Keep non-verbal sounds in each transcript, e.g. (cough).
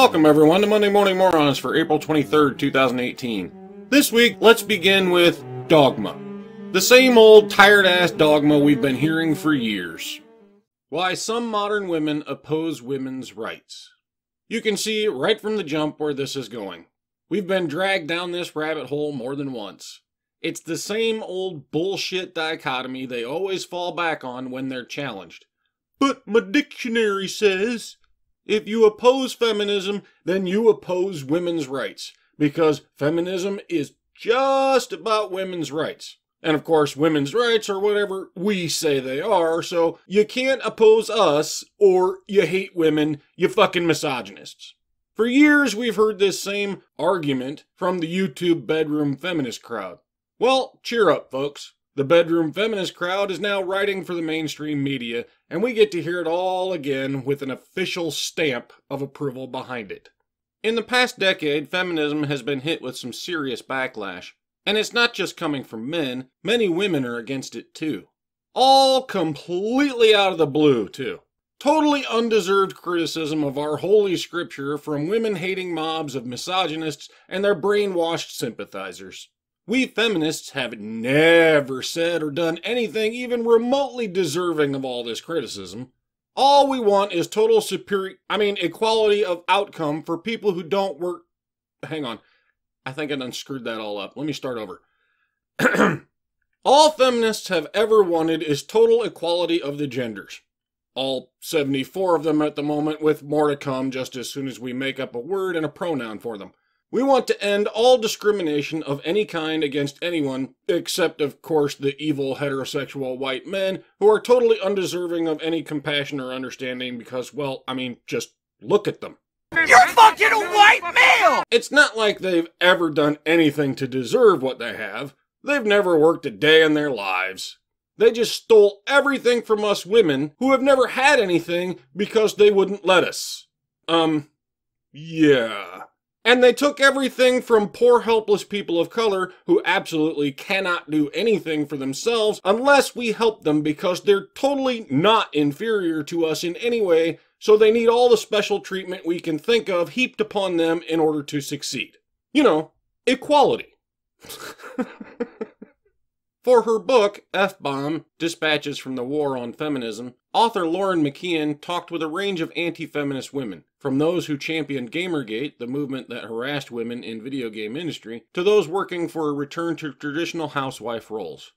Welcome, everyone, to Monday Morning Morons for April 23rd, 2018. This week, let's begin with dogma. The same old tired ass dogma we've been hearing for years. Why some modern women oppose women's rights. You can see right from the jump where this is going. We've been dragged down this rabbit hole more than once. It's the same old bullshit dichotomy they always fall back on when they're challenged. But my dictionary says if you oppose feminism, then you oppose women's rights, because feminism is just about women's rights. And of course, women's rights are whatever we say they are, so you can't oppose us or you hate women, you fucking misogynists. For years, we've heard this same argument from the YouTube bedroom feminist crowd. Well, cheer up, folks. The bedroom feminist crowd is now writing for the mainstream media, and we get to hear it all again with an official stamp of approval behind it. In the past decade, feminism has been hit with some serious backlash. And it's not just coming from men, many women are against it too. All completely out of the blue, too. Totally undeserved criticism of our holy scripture from women hating mobs of misogynists and their brainwashed sympathizers. We feminists have never said or done anything even remotely deserving of all this criticism. All we want is total superior, I mean, equality of outcome for people who don't work. Hang on. I think I unscrewed that all up. Let me start over. (clears throat) all feminists have ever wanted is total equality of the genders. All 74 of them at the moment, with more to come just as soon as we make up a word and a pronoun for them. We want to end all discrimination of any kind against anyone, except, of course, the evil heterosexual white men who are totally undeserving of any compassion or understanding because, well, I mean, just look at them. You're fucking a white male! It's not like they've ever done anything to deserve what they have. They've never worked a day in their lives. They just stole everything from us women who have never had anything because they wouldn't let us. Um, yeah. And they took everything from poor helpless people of color who absolutely cannot do anything for themselves unless we help them because they're totally not inferior to us in any way, so they need all the special treatment we can think of heaped upon them in order to succeed. You know, equality. (laughs) For her book, F Bomb Dispatches from the War on Feminism, author Lauren McKeon talked with a range of anti feminist women, from those who championed Gamergate, the movement that harassed women in video game industry, to those working for a return to traditional housewife roles.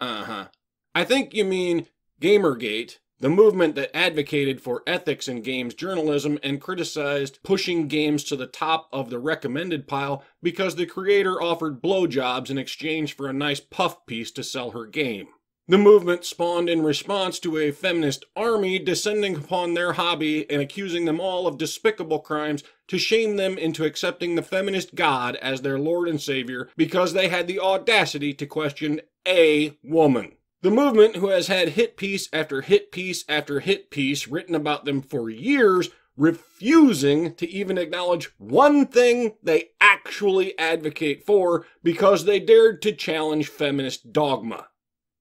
Uh huh. I think you mean Gamergate, the movement that advocated for ethics in games journalism and criticized pushing games to the top of the recommended pile because the creator offered blowjobs in exchange for a nice puff piece to sell her game. The movement spawned in response to a feminist army descending upon their hobby and accusing them all of despicable crimes to shame them into accepting the feminist god as their lord and savior because they had the audacity to question a woman. The movement, who has had hit piece after hit piece after hit piece written about them for years, refusing to even acknowledge one thing they actually advocate for because they dared to challenge feminist dogma.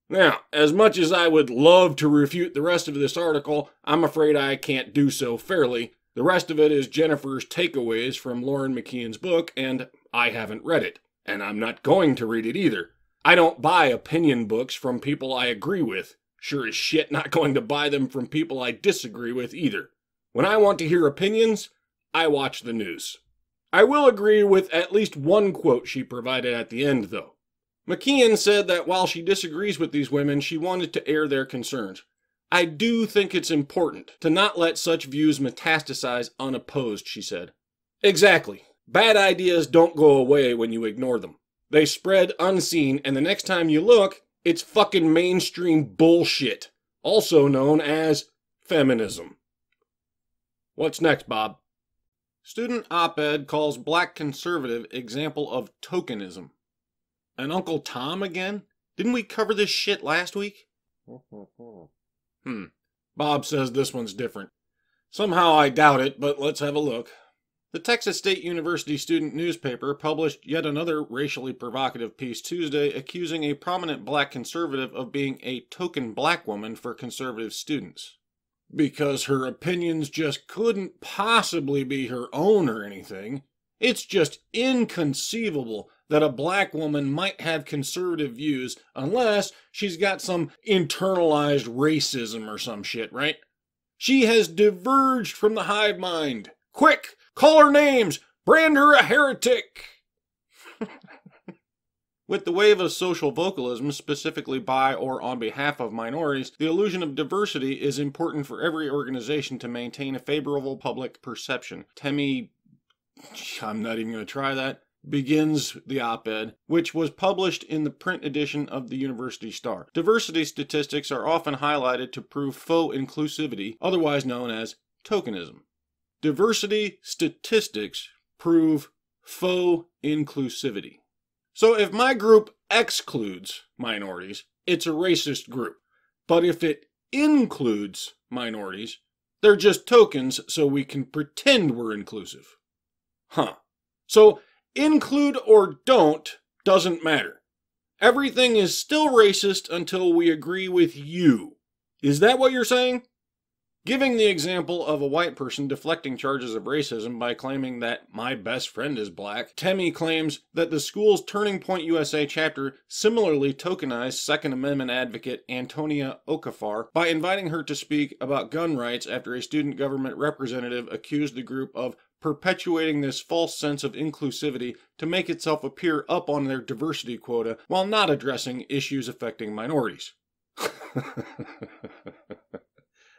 Now, as much as I would love to refute the rest of this article, I'm afraid I can't do so fairly. The rest of it is Jennifer's takeaways from Lauren McKeon's book, and I haven't read it. And I'm not going to read it either. I don't buy opinion books from people I agree with. Sure as shit not (laughs) going to buy them from people I disagree with either. When I want to hear opinions, I watch the news. I will agree with at least one quote she provided at the end, though. McKeon said that while she disagrees with these women, she wanted to air their concerns. I do think it's important to not let such views metastasize unopposed, she said. Exactly. Bad ideas don't go away when you ignore them. They spread unseen, and the next time you look, it's fucking mainstream bullshit, also known as feminism. What's next, Bob? Student op ed calls black conservative example of tokenism. And Uncle Tom again? Didn't we cover this shit last week? hmm. Bob says this one's different. Somehow I doubt it, but let's have a look. The Texas State University student newspaper published yet another racially provocative piece Tuesday accusing a prominent black conservative of being a token black woman for conservative students. because her opinions just couldn't possibly be her own or anything. It's just inconceivable that a black woman might have conservative views unless she's got some internalized racism or some shit, right? She has diverged from the hive mind. Quick, call her names, brand her a heretic. (laughs) With the wave of social vocalism, specifically by or on behalf of minorities, the illusion of diversity is important for every organization to maintain a favorable public perception. Temi, I'm not even going to try that, begins the op ed, which was published in the print edition of the University Star. Diversity statistics are often highlighted to prove faux inclusivity, otherwise known as tokenism. Diversity statistics prove faux inclusivity. So if my group excludes minorities, it's a racist group. But if it includes minorities, they're just tokens so we can pretend we're inclusive. Huh. So include or don't doesn't matter. Everything is still racist until we agree with you. Is that what you're saying? Giving the example of a white person deflecting charges of racism by claiming that my best friend is black, Temi claims that the school's Turning Point USA chapter similarly tokenized Second Amendment advocate Antonia Okafor by inviting her to speak about gun rights after a student government representative accused the group of perpetuating this false sense of inclusivity to make itself appear up on their diversity quota while not addressing issues affecting minorities. (laughs)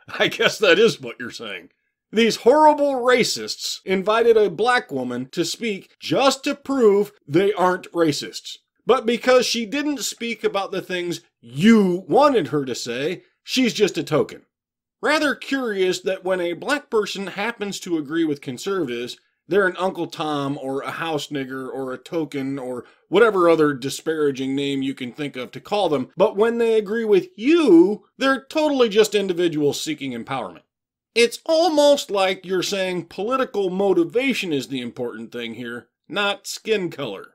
(laughs) I guess that is what you're saying. These horrible racists invited a black woman to speak just to prove they aren't racists. But because she didn't speak about the things you wanted her to say, she's just a token. Rather curious that when a black person happens to agree with conservatives, they're an Uncle Tom or a house nigger or a token or whatever other disparaging name you can think of to call them. But when they agree with you, they're totally just individuals seeking empowerment. It's almost like you're saying political motivation is the important thing here, not skin color.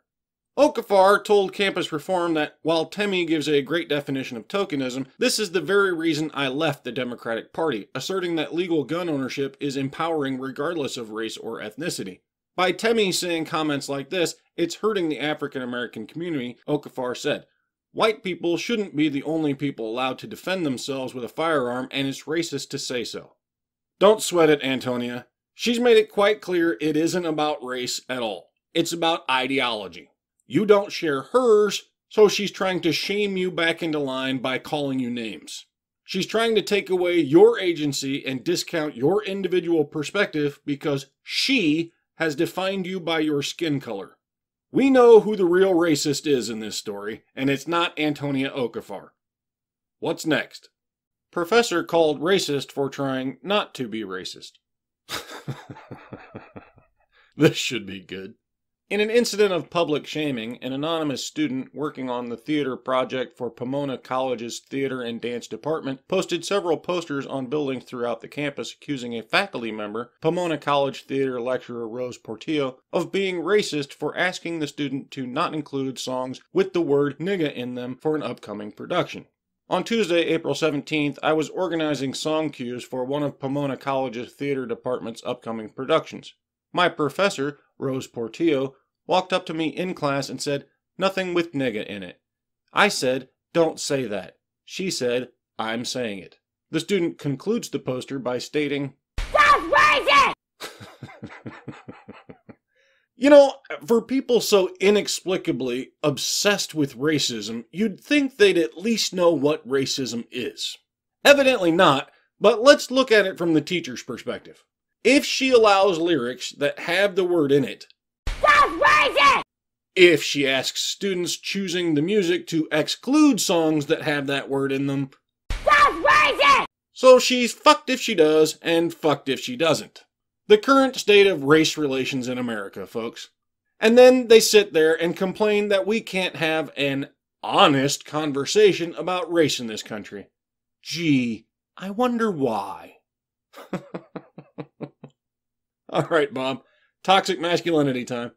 Okafor told Campus Reform that while Temi gives a great definition of tokenism, this is the very reason I left the Democratic Party, asserting that legal gun ownership is empowering regardless of race or ethnicity. By Temi saying comments like this, it's hurting the African American community, Okafor said. White people shouldn't be the only people allowed to defend themselves with a firearm, and it's racist to say so. Don't sweat it, Antonia. She's made it quite clear it isn't about race at all. It's about ideology. You don't share hers, so she's trying to shame you back into line by calling you names. She's trying to take away your agency and discount your individual perspective because she has defined you by your skin color. We know who the real racist is in this story, and it's not Antonia Okafor. What's next? Professor called racist for trying not to be racist. (laughs) this should be good. In an incident of public shaming, an anonymous student working on the theater project for Pomona College's theater and dance department posted several posters on buildings throughout the campus accusing a faculty member, Pomona College theater lecturer Rose Portillo, of being racist for asking the student to not include songs with the word nigga in them for an upcoming production. On Tuesday, April 17th, I was organizing song cues for one of Pomona College's theater department's upcoming productions. My professor, Rose Portillo, walked up to me in class and said, Nothing with nigga in it. I said, Don't say that. She said, I'm saying it. The student concludes the poster by stating, That's racist! (laughs) you know, for people so inexplicably obsessed with racism, you'd think they'd at least know what racism is. Evidently not, but let's look at it from the teacher's perspective. If she allows lyrics that have the word in it, if she asks students choosing the music to exclude songs that have that word in them, so she's fucked if she does and fucked if she doesn't. The current state of race relations in America, folks. And then they sit there and complain that we can't have an honest conversation about race in this country. Gee, I wonder why. (laughs) All right, Bob. Toxic masculinity time.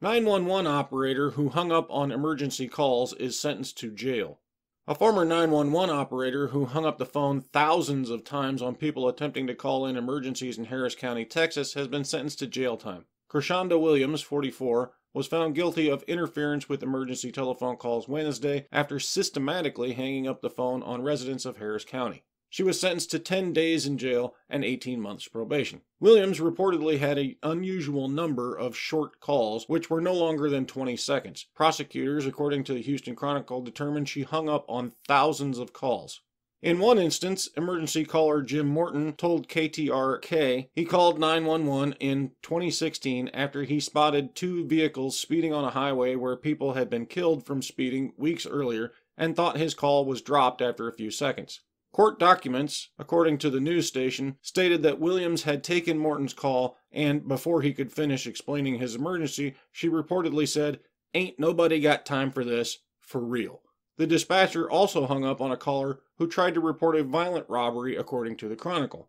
911 operator who hung up on emergency calls is sentenced to jail. A former 911 operator who hung up the phone thousands of times on people attempting to call in emergencies in Harris County, Texas, has been sentenced to jail time. Kershonda Williams, 44, was found guilty of interference with emergency telephone calls Wednesday after systematically hanging up the phone on residents of Harris County. She was sentenced to 10 days in jail and 18 months probation. Williams reportedly had an unusual number of short calls, which were no longer than 20 seconds. Prosecutors, according to the Houston Chronicle, determined she hung up on thousands of calls. In one instance, emergency caller Jim Morton told KTRK he called 911 in 2016 after he spotted two vehicles speeding on a highway where people had been killed from speeding weeks earlier and thought his call was dropped after a few seconds. Court documents, according to the news station, stated that Williams had taken Morton's call and, before he could finish explaining his emergency, she reportedly said, Ain't nobody got time for this, for real. The dispatcher also hung up on a caller who tried to report a violent robbery, according to the Chronicle.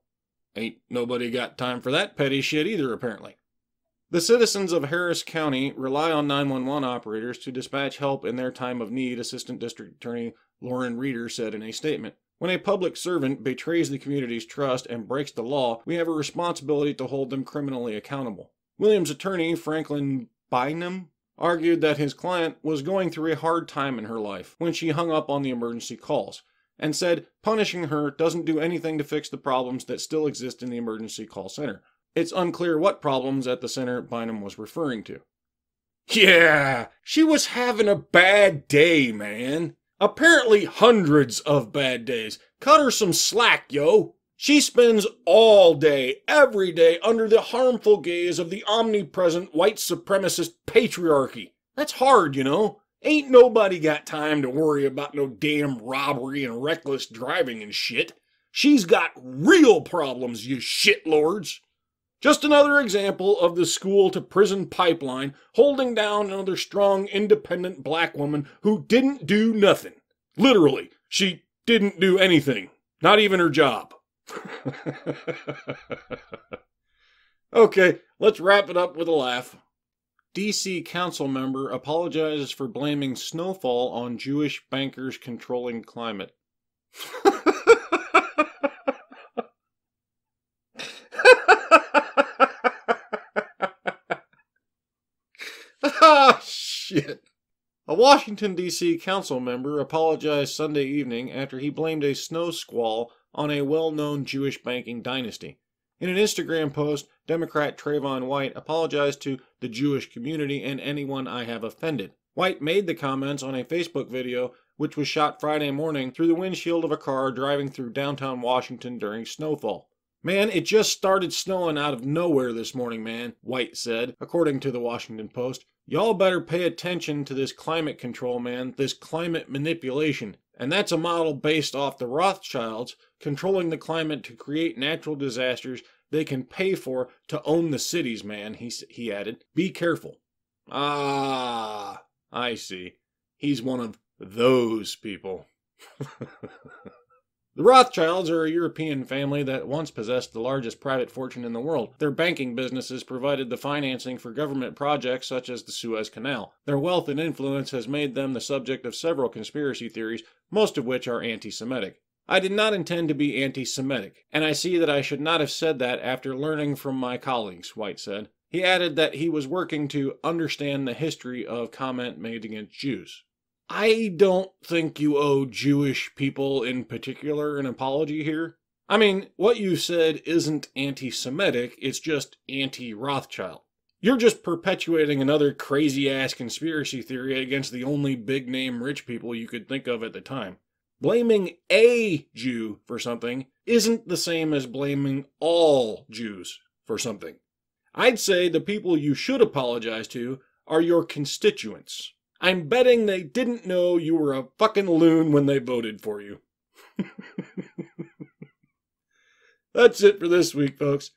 Ain't nobody got time for that petty shit either, apparently. The citizens of Harris County rely on 911 operators to dispatch help in their time of need, Assistant District Attorney Lauren Reeder said in a statement. When a public servant betrays the community's trust and breaks the law, we have a responsibility to hold them criminally accountable. Williams' attorney, Franklin Bynum, argued that his client was going through a hard time in her life when she hung up on the emergency calls, and said punishing her doesn't do anything to fix the problems that still exist in the emergency call center. It's unclear what problems at the center Bynum was referring to. Yeah, she was having a bad day, man. Apparently, hundreds of bad days. Cut her some slack, yo. She spends all day, every day, under the harmful gaze of the omnipresent white supremacist patriarchy. That's hard, you know. Ain't nobody got time to worry about no damn robbery and reckless driving and shit. She's got real problems, you shitlords. Just another example of the school to prison pipeline holding down another strong, independent black woman who didn't do nothing. Literally, she didn't do anything, not even her job. (laughs) okay, let's wrap it up with a laugh. DC council member apologizes for blaming snowfall on Jewish bankers controlling climate. (laughs) ah, shit. A Washington, D.C. council member apologized Sunday evening after he blamed a snow squall on a well known Jewish banking dynasty. In an Instagram post, Democrat Trayvon White apologized to the Jewish community and anyone I have offended. White made the comments on a Facebook video which was shot Friday morning through the windshield of a car driving through downtown Washington during snowfall. Man, it just started snowing out of nowhere this morning, man, White said, according to the Washington Post. Y'all better pay attention to this climate control, man, this climate manipulation. And that's a model based off the Rothschilds controlling the climate to create natural disasters they can pay for to own the cities, man, he, he added. Be careful. Ah, I see. He's one of those people. (laughs) The Rothschilds are a European family that once possessed the largest private fortune in the world. Their banking businesses provided the financing for government projects such as the Suez Canal. Their wealth and influence has made them the subject of several conspiracy theories, most of which are anti Semitic. I did not intend to be anti Semitic, and I see that I should not have said that after learning from my colleagues, White said. He added that he was working to understand the history of comment made against Jews. I don't think you owe Jewish people in particular an apology here. I mean, what you said isn't anti Semitic, it's just anti Rothschild. You're just perpetuating another crazy ass conspiracy theory against the only big name rich people you could think of at the time. Blaming a Jew for something isn't the same as blaming all Jews for something. I'd say the people you should apologize to are your constituents. I'm betting they didn't know you were a fucking loon when they voted for you. That's it for this week, folks.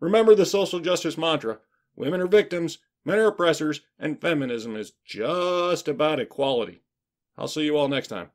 Remember the social justice mantra women are victims, men are oppressors, and feminism is just about equality. I'll see you all next time.